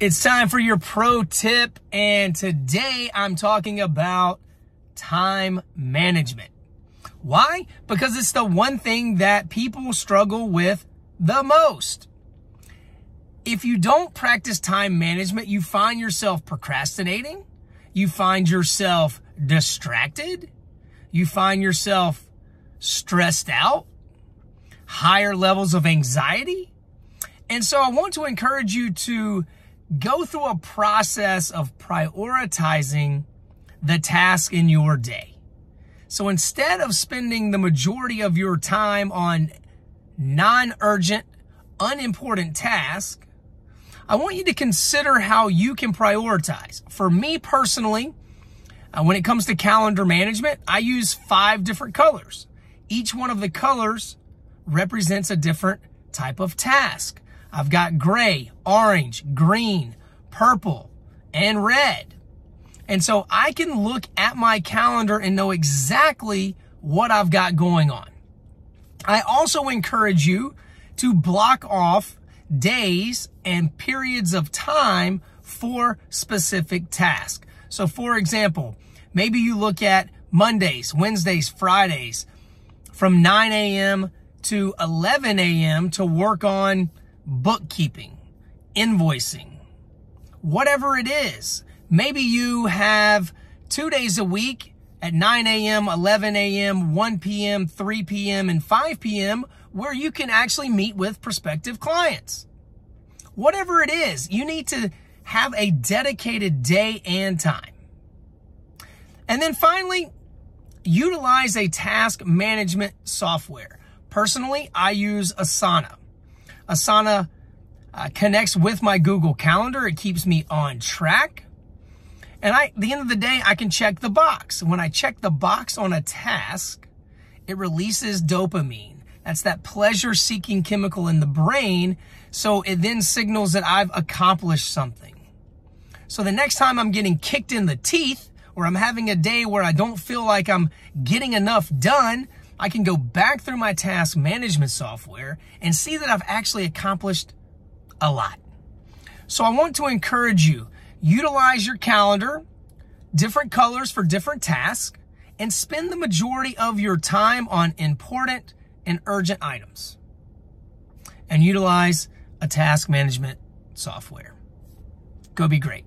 It's time for your pro tip, and today I'm talking about time management. Why? Because it's the one thing that people struggle with the most. If you don't practice time management, you find yourself procrastinating, you find yourself distracted, you find yourself stressed out, higher levels of anxiety. And so I want to encourage you to go through a process of prioritizing the task in your day. So instead of spending the majority of your time on non-urgent, unimportant tasks, I want you to consider how you can prioritize. For me personally, uh, when it comes to calendar management, I use five different colors. Each one of the colors represents a different type of task. I've got gray, orange, green, purple, and red. And so I can look at my calendar and know exactly what I've got going on. I also encourage you to block off days and periods of time for specific tasks. So for example, maybe you look at Mondays, Wednesdays, Fridays from 9 a.m. to 11 a.m. to work on bookkeeping, invoicing, whatever it is. Maybe you have two days a week at 9 a.m., 11 a.m., 1 p.m., 3 p.m., and 5 p.m. where you can actually meet with prospective clients. Whatever it is, you need to have a dedicated day and time. And then finally, utilize a task management software. Personally, I use Asana. Asana uh, connects with my Google Calendar. It keeps me on track. And I, at the end of the day, I can check the box. When I check the box on a task, it releases dopamine. That's that pleasure seeking chemical in the brain. So it then signals that I've accomplished something. So the next time I'm getting kicked in the teeth or I'm having a day where I don't feel like I'm getting enough done, I can go back through my task management software and see that I've actually accomplished a lot. So I want to encourage you, utilize your calendar, different colors for different tasks, and spend the majority of your time on important and urgent items. And utilize a task management software. Go be great.